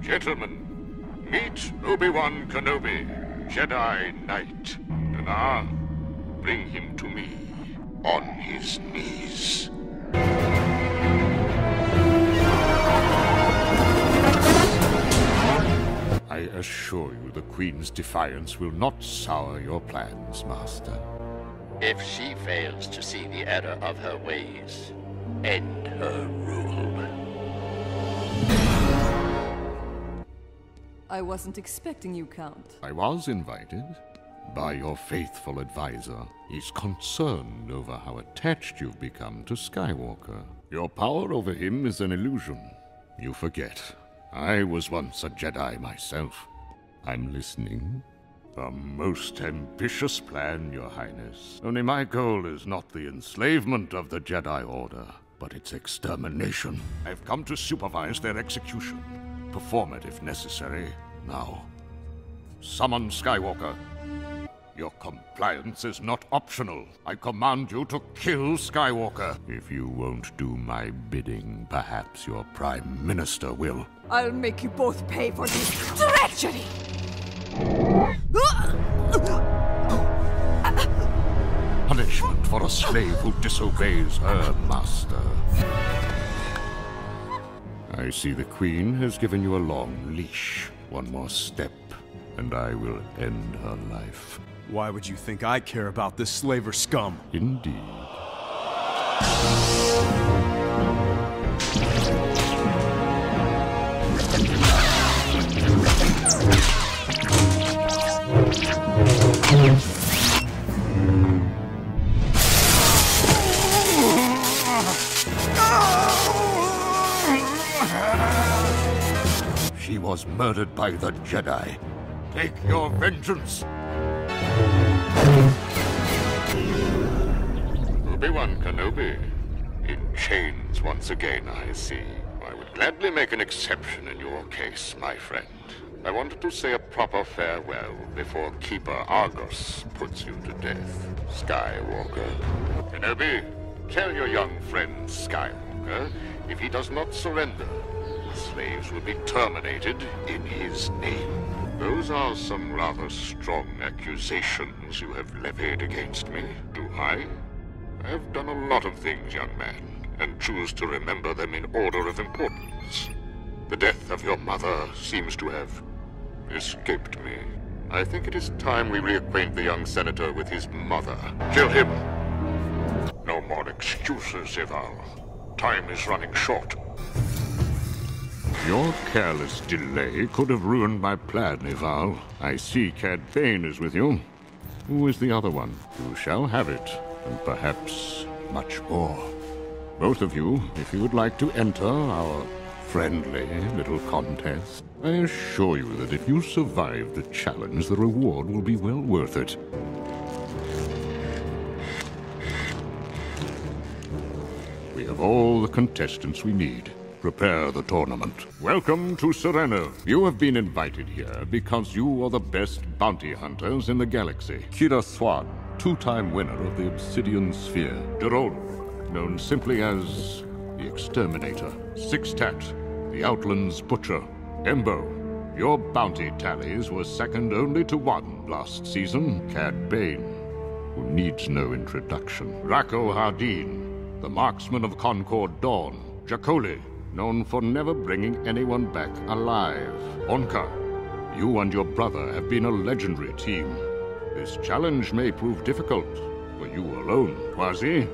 Speaker 13: Gentlemen, meet Obi-Wan Kenobi, Jedi Knight. And ah, bring him to me on his knees.
Speaker 12: I assure you the Queen's defiance will not sour your plans, Master.
Speaker 9: If she fails to see the error of her ways, end her rule.
Speaker 23: I wasn't expecting you, Count.
Speaker 12: I was invited by your faithful advisor. He's concerned over how attached you've become to Skywalker. Your power over him is an illusion. You forget. I was once a Jedi myself. I'm listening. A most ambitious plan, Your Highness. Only my goal is not the enslavement of the Jedi Order, but its extermination. I've come to supervise their execution. Perform it if necessary. Now, summon Skywalker. Your compliance is not optional. I command you to kill Skywalker. If you won't do my bidding, perhaps your Prime Minister will.
Speaker 23: I'll make you both pay for this treachery!
Speaker 12: Punishment for a slave who disobeys her master. I see the Queen has given you a long leash. One more step, and I will end her life.
Speaker 21: Why would you think I care about this slaver scum?
Speaker 12: Indeed. Was murdered by the Jedi. Take your vengeance.
Speaker 13: Obi-Wan Kenobi. In chains once again, I see. I would gladly make an exception in your case, my friend. I wanted to say a proper farewell before Keeper Agruss puts you to death. Skywalker. Kenobi, tell your young friend Skywalker, if he does not surrender, slaves will be terminated in his name. Those are some rather strong accusations you have levied against me, do I? I have done a lot of things, young man, and choose to remember them in order of importance. The death of your mother seems to have escaped me. I think it is time we reacquaint the young senator with his mother. Kill him! No more excuses, Eval. Time is running short.
Speaker 12: Your careless delay could have ruined my plan, Eval. I see Cad is with you. Who is the other one? You shall have it, and perhaps much more. Both of you, if you would like to enter our friendly little contest, I assure you that if you survive the challenge, the reward will be well worth it. We have all the contestants we need. Prepare the tournament. Welcome to Serenno. You have been invited here because you are the best bounty hunters in the galaxy. Kiera Swan, two-time winner of the Obsidian Sphere. Jerome, known simply as the Exterminator. Sixtat, the Outlands Butcher. Embo, your bounty tallies were second only to one last season. Cad Bane, who needs no introduction. Rako Hardeen, the marksman of Concord Dawn. Jakoli, known for never bringing anyone back alive. Onka, you and your brother have been a legendary team. This challenge may prove difficult for you alone. Twazzi,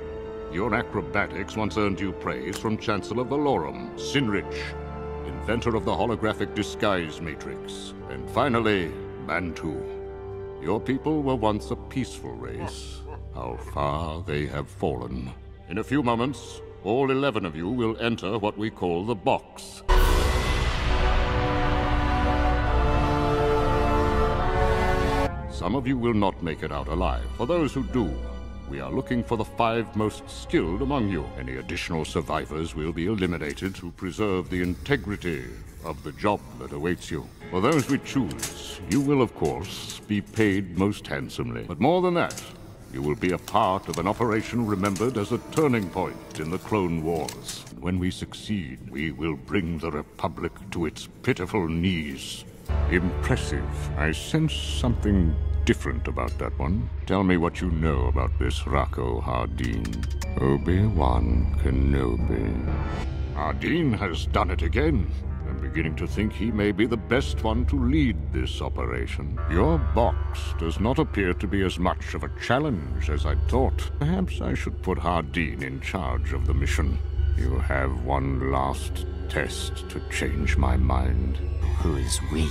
Speaker 12: your acrobatics once earned you praise from Chancellor Valorum. Sinrich, inventor of the holographic disguise matrix. And finally, Mantu. Your people were once a peaceful race. How far they have fallen. In a few moments, all eleven of you will enter what we call the box. some of you will not make it out alive. For those who do, we are looking for the five most skilled among you. Any additional survivors will be eliminated to preserve the integrity of the job that awaits you. For those we choose, you will, of course, be paid most handsomely. But more than that, you will be a part of an operation remembered as a turning point in the Clone Wars. When we succeed, we will bring the Republic to its pitiful knees. Impressive. I sense something different about that one. Tell me what you know about this Rako Hardeen. Obi-Wan Kenobi. Hardeen has done it again. Beginning to think he may be the best one to lead this operation. Your box does not appear to be as much of a challenge as I thought. Perhaps I should put Hardeen in charge of the mission. You have one last test to change my mind.
Speaker 10: Who is weak?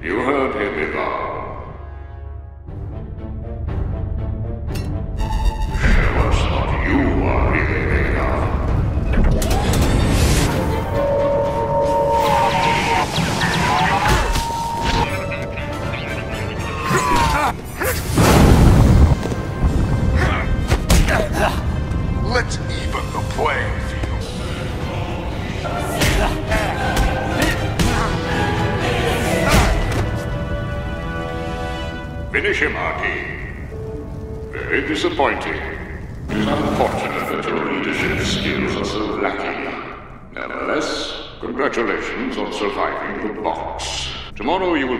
Speaker 12: You heard him,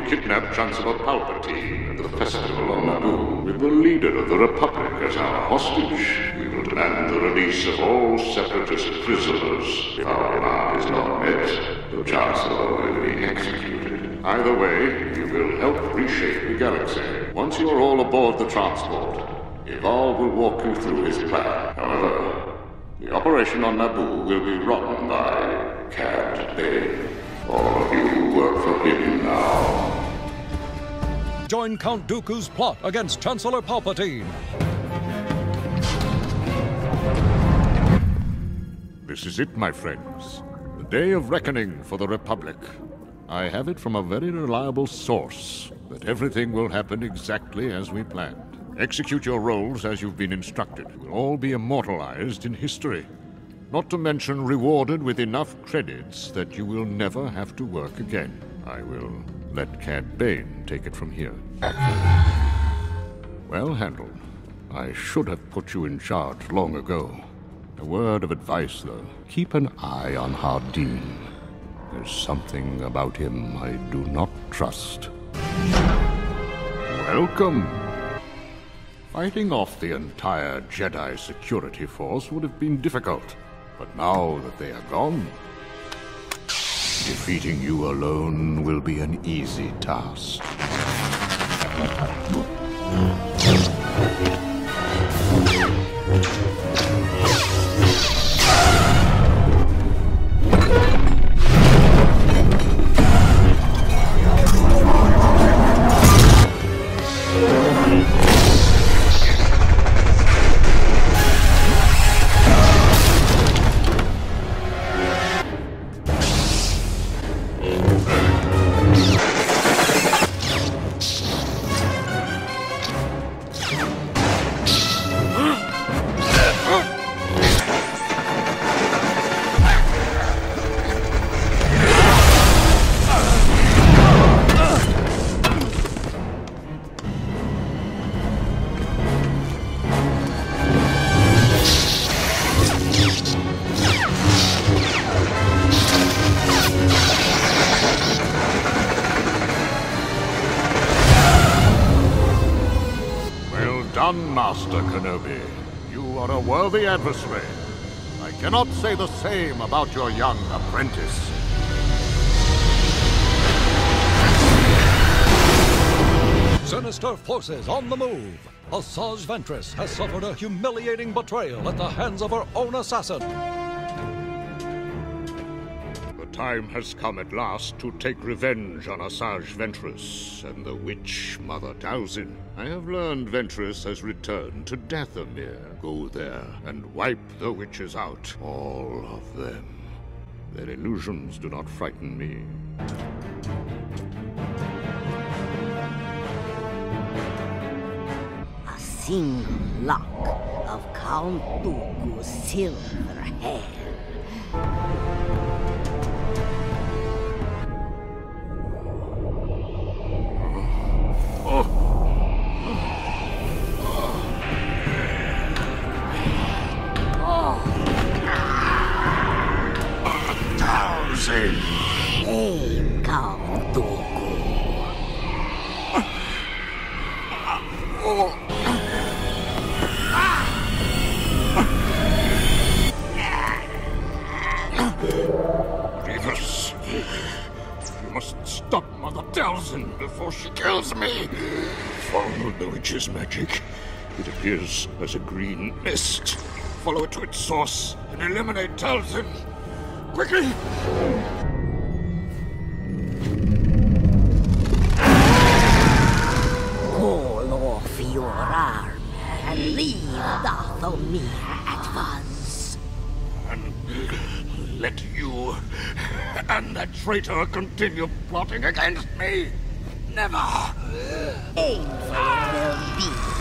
Speaker 12: kidnap Chancellor Palpatine at the festival on Naboo with the leader of the Republic as our hostage. We will demand the release of all separatist prisoners. If our demand is not met, the Chancellor will be executed. Either way, you will help reshape the galaxy. Once you are all aboard the transport, Eval will walk you through his plan. However, the operation on Naboo will be run by Cad Bane. All of you work for him now.
Speaker 8: Join Count Dooku's plot against Chancellor Palpatine.
Speaker 12: This is it, my friends. The day of reckoning for the Republic. I have it from a very reliable source that everything will happen exactly as we planned. Execute your roles as you've been instructed. Will all be immortalized in history. Not to mention rewarded with enough credits that you will never have to work again. I will let Cad Bane take it from here. Well handled. I should have put you in charge long ago. A word of advice, though. Keep an eye on Hardeen. There's something about him I do not trust. Welcome. Fighting off the entire Jedi security force would have been difficult, but now that they are gone, defeating you alone will be an easy task. Adversary. I cannot say the same about your young apprentice.
Speaker 8: Sinister forces on the move. Asajj Ventress has suffered a humiliating betrayal at the hands of her own assassin.
Speaker 12: Time has come at last to take revenge on Asajj Ventress and the witch Mother Talzin. I have learned Ventress has returned to Dathomir. Go there and wipe the witches out, all of them. Their illusions do not frighten me.
Speaker 10: A single lock of Count Dooku's silver hair.
Speaker 12: Grievous! You must stop Mother Talzin before she kills me! Follow the witch's magic. It appears as a green mist. Follow it to its source and eliminate Talzin! Quickly!
Speaker 10: Dathomir at once.
Speaker 12: And let you and that traitor continue plotting against me! Never!
Speaker 10: Painful it will be.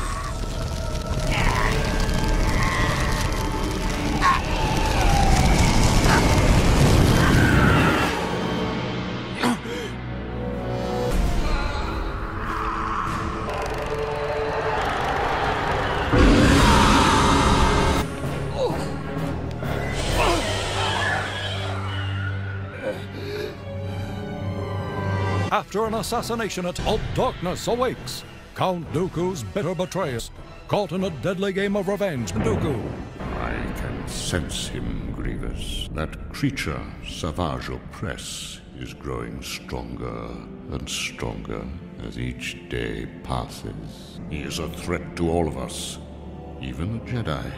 Speaker 8: After an assassination attempt, darkness awakes. Count Dooku's bitter betrayers, caught in a deadly game of revenge. Dooku,
Speaker 12: I can sense him, Grievous. That creature, Savage Opress, is growing stronger and stronger as each day passes. He is a threat to all of us, even the Jedi.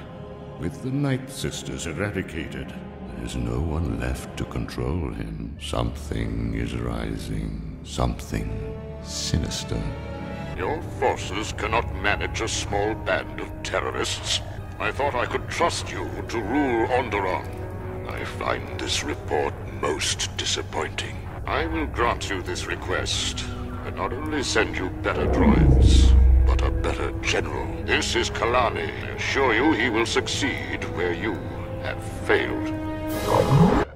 Speaker 12: With the Night Sisters eradicated, there is no one left to control him. Something is rising, something sinister.
Speaker 13: Your forces cannot manage a small band of terrorists. I thought I could trust you to rule Onderon. I find this report most disappointing. I will grant you this request, and not only send you better droids, but a better general. This is Kalani. I assure you he will succeed where you have failed.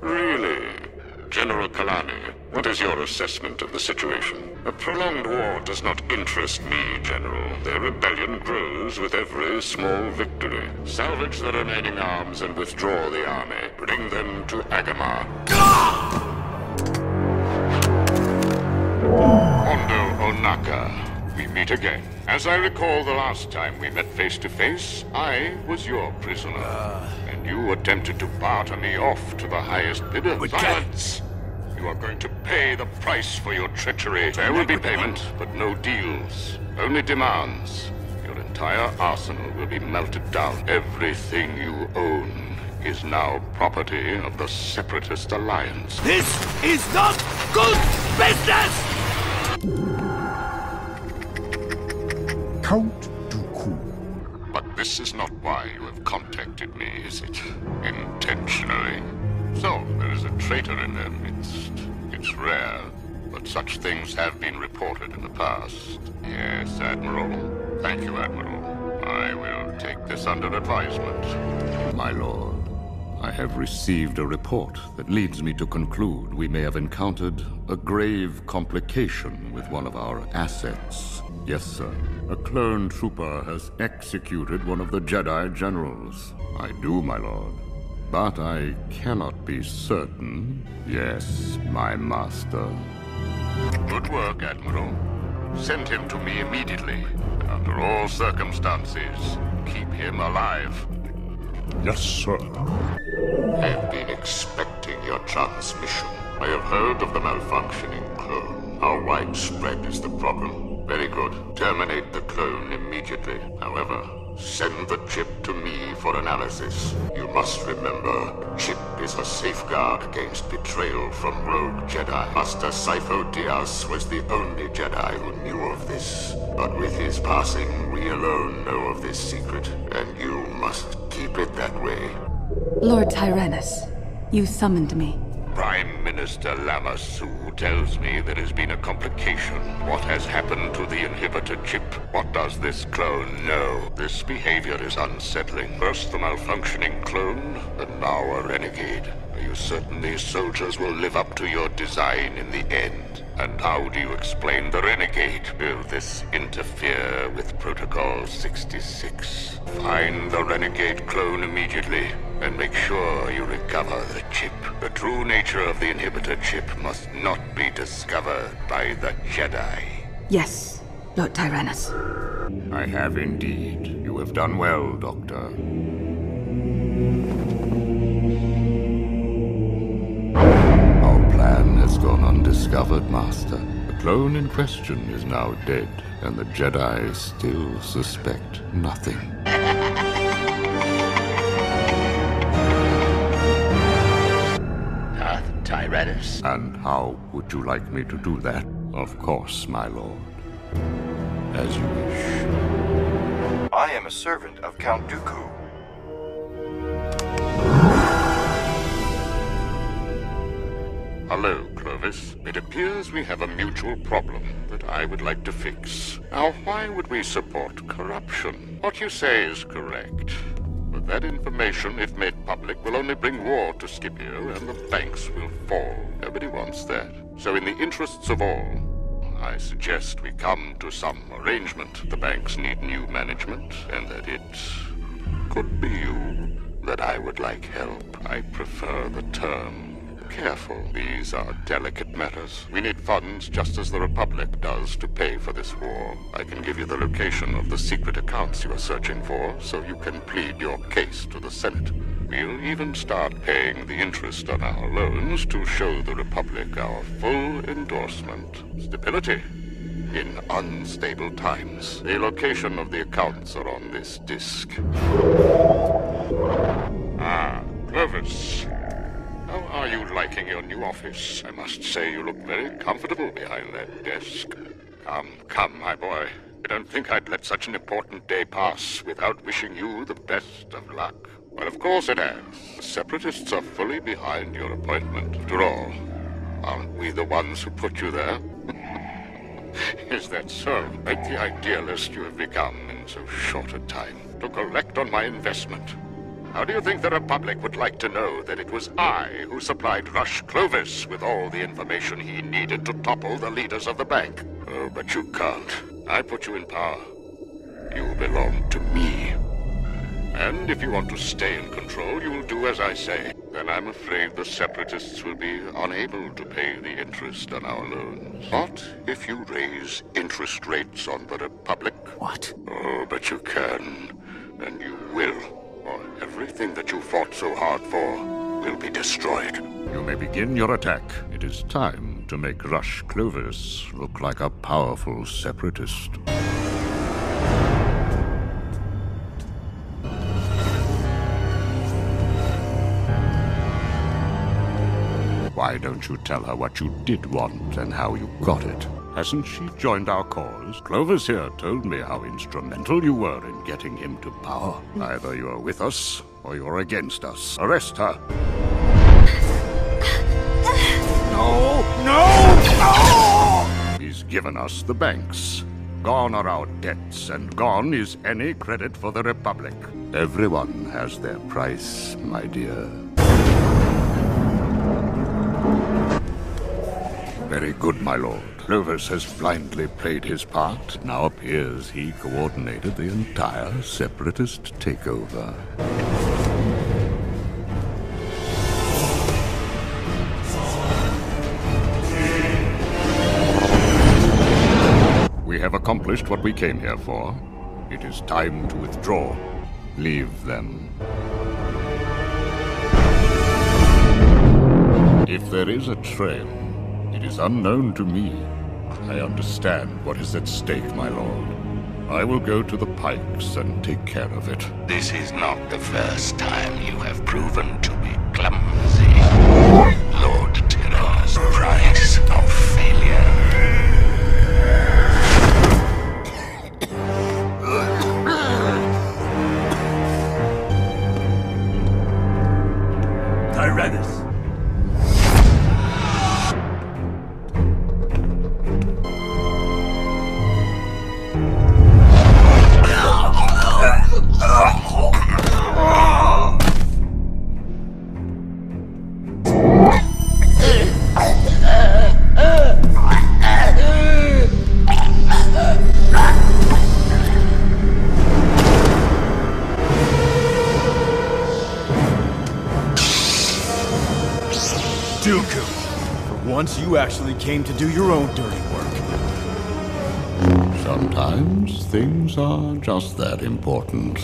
Speaker 13: Really? General Kalani, what is your assessment of the situation? A prolonged war does not interest me, General. Their rebellion grows with every small victory. Salvage the remaining arms and withdraw the army. Bring them to Agamar. Hondo Ohnaka, we meet again. As I recall the last time we met face to face, I was your prisoner. Ah. and you attempted to barter me off to the highest bidder. Silence! You are going to pay the price for your treachery. There will be payment, but no deals. Only demands. Your entire arsenal will be melted down. Everything you own is now property of the Separatist Alliance.
Speaker 2: This is not good business!
Speaker 13: Count Dooku. But this is not why you have contacted me, is it? Intentionally. So, there is a traitor in their midst. It's rare, but such things have been reported in the past. Yes, Admiral. Thank you, Admiral. I will take this under advisement.
Speaker 12: My lord, I have received a report that leads me to conclude we may have encountered a grave complication with one of our assets. Yes, sir. A clone trooper has executed one of the Jedi generals. I do, my lord. But I cannot be certain. Yes, my master.
Speaker 13: Good work, Admiral. Send him to me immediately. Under all circumstances, keep him alive.
Speaker 6: Yes, sir.
Speaker 13: I have been expecting your transmission. I have heard of the malfunctioning clone. How widespread is the problem? Very good. Terminate the clone immediately. However, send the chip to me for analysis. You must remember, chip is a safeguard against betrayal from rogue Jedi. Master Sifo Dyas was the only Jedi who knew of this. But with his passing, we alone know of this secret, and you must keep it that way.
Speaker 23: Lord Tyrannus, you summoned me.
Speaker 13: Prime Minister Lama Su tells me there has been a complication. What has happened to the inhibitor chip? What does this clone know? This behavior is unsettling. First the malfunctioning clone, and now a renegade. Are you certain these soldiers will live up to your design in the end? And how do you explain the renegade? Will this interfere with Protocol 66? Find the renegade clone immediately, and make sure you recover the chip. The true nature of the inhibitor chip must not be discovered by the Jedi.
Speaker 24: Yes, Lord Tyrannus.
Speaker 12: I have indeed. You have done well, Doctor. Our plan has gone undiscovered, Master. The clone in question is now dead, and the Jedi still suspect nothing.
Speaker 9: Darth Tyrannus.
Speaker 12: And how would you like me to do that? Of course, my lord. As you wish.
Speaker 25: I am a servant of Count Dooku.
Speaker 13: Hello, Clovis. It appears we have a mutual problem that I would like to fix. Now, why would we support corruption? What you say is correct. That information, if made public, will only bring war to Scipio, and the banks will fall. Nobody wants that. So in the interests of all, I suggest we come to some arrangement. The banks need new management, and that it could be you that I would like help. I prefer the term careful. These are delicate matters. We need funds just as the Republic does to pay for this war. I can give you the location of the secret accounts you are searching for, so you can plead your case to the Senate. We'll even start paying the interest on our loans to show the Republic our full endorsement. Stability in unstable times. The location of the accounts are on this disk. Ah, Clovis. How are you liking your new office? I must say you look very comfortable behind that desk. Come, come, my boy. I don't think I'd let such an important day pass without wishing you the best of luck. Well, of course it has. The Separatists are fully behind your appointment. After all, aren't we the ones who put you there? Is that so? Like the idealist you have become in so short a time to collect on my investment. How do you think the Republic would like to know that it was I who supplied Rush Clovis with all the information he needed to topple the leaders of the bank? Oh, but you can't. I put you in power. You belong to me. And if you want to stay in control, you will do as I say. Then I'm afraid the Separatists will be unable to pay the interest on our loans. What if you raise interest rates on the Republic?
Speaker 19: What?
Speaker 13: Oh, but you can. And you will. Everything that you fought so hard for will be destroyed.
Speaker 12: You may begin your attack. It is time to make Rush Clovis look like a powerful separatist. Why don't you tell her what you did want and how you got it? Hasn't she joined our cause? Clovis here told me how instrumental you were in getting him to power. Either you're with us or you're against us. Arrest her. No! No! No! He's given us the banks. Gone are our debts, and gone is any credit for the Republic. Everyone has their price, my dear. Very good, my lord. Clovis has blindly played his part. Now appears he coordinated the entire separatist takeover. We have accomplished what we came here for. It is time to withdraw. Leave them. If there is a trail, it is unknown to me. I understand what is at stake, my lord. I will go to the Pykes and take care of it.
Speaker 9: This is not the first time you have proven to be clumsy. Lord Tyrannus, price
Speaker 21: actually came to do your own dirty work.
Speaker 12: Sometimes things are just that important.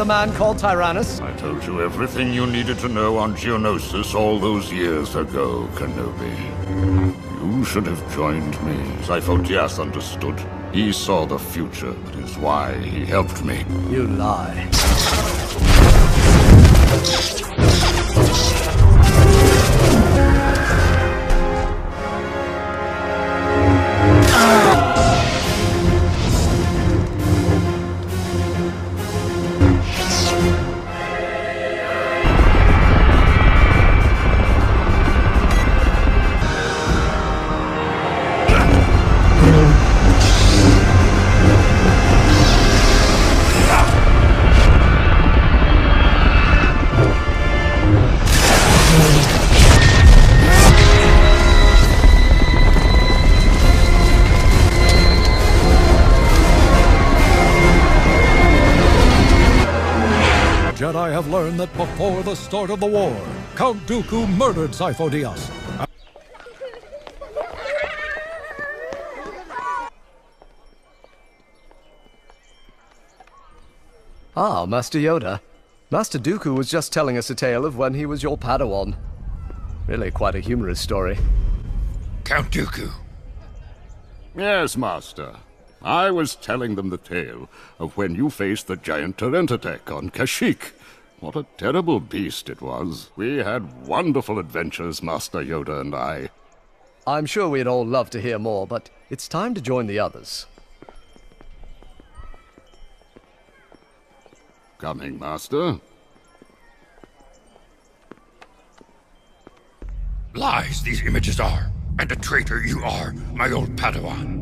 Speaker 16: The man called Tyrannus?
Speaker 12: I told you everything you needed to know on Geonosis all those years ago, Kenobi. You should have joined me. Sifo-Dyas understood. He saw the future. That is why he helped me.
Speaker 16: You lie.
Speaker 8: Before the start of the war, Count Dooku murdered Sifo-Dyas.
Speaker 16: Ah, Master Yoda. Master Dooku was just telling us a tale of when he was your Padawan. Really quite a humorous story.
Speaker 13: Count Dooku.
Speaker 12: Yes, Master. I was telling them the tale of when you faced the giant Terentatek on Kashyyyk. What a terrible beast it was. We had wonderful adventures, Master Yoda and I.
Speaker 16: I'm sure we'd all love to hear more, but it's time to join the others.
Speaker 12: Coming, Master.
Speaker 13: Lies these images are, and a traitor you are, my old Padawan.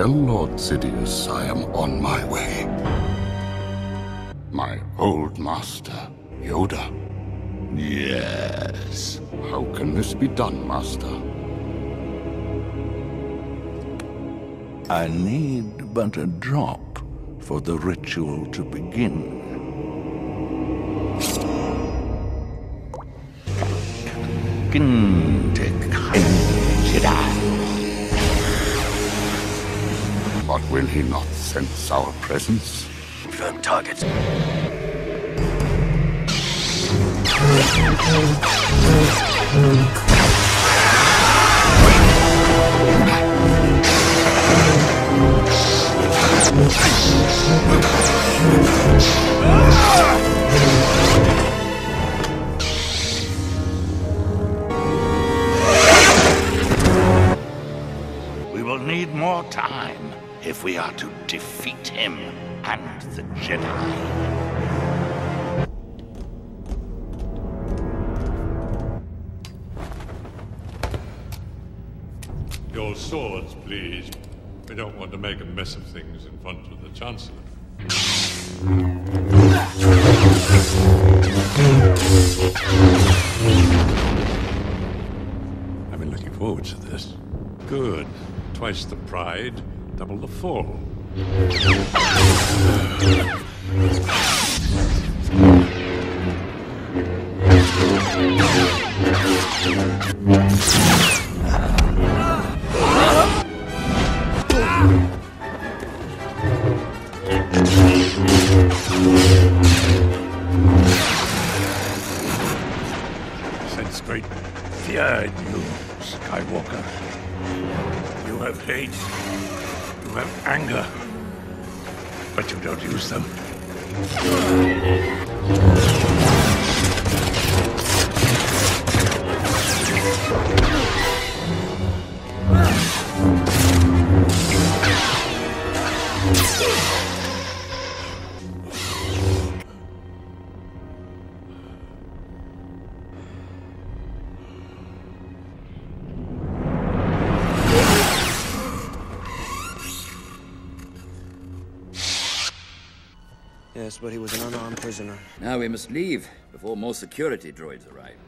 Speaker 12: Tell Lord Sidious I am on my way. My old master, Yoda. Yes. How can this be done, Master?
Speaker 17: I need but a drop for the ritual to begin. Kintek
Speaker 12: But will he not sense our presence?
Speaker 9: Confirm targets.
Speaker 17: We will need more time if we are to defeat him and the Jedi.
Speaker 1: Your swords, please. We don't want to make a mess of things in front of the Chancellor. I've been looking forward to this. Good. Twice the pride, double the fall.
Speaker 3: Now we must leave before more security droids arrive.